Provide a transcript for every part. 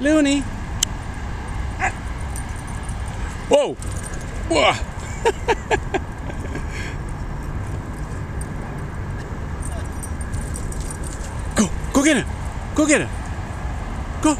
Looney. Whoa. Whoa. Go get him. Go get him. Go.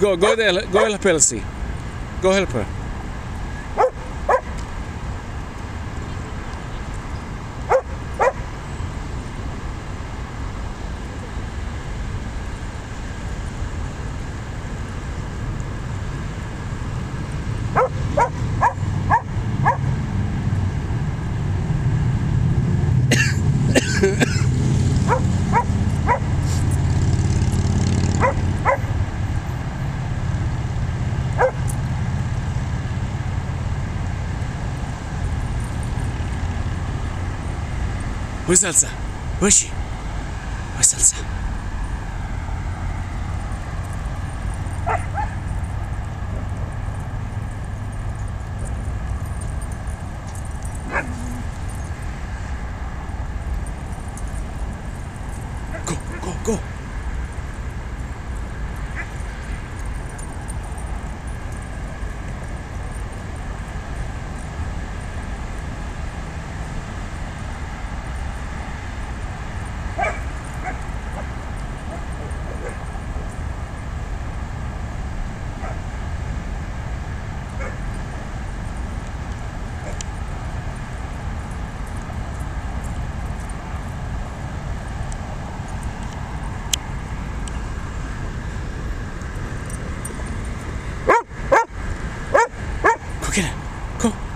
Go, go there, go help Elsie. Go help her. Высадься. Выше. Высадься. Go, go, go. けないこ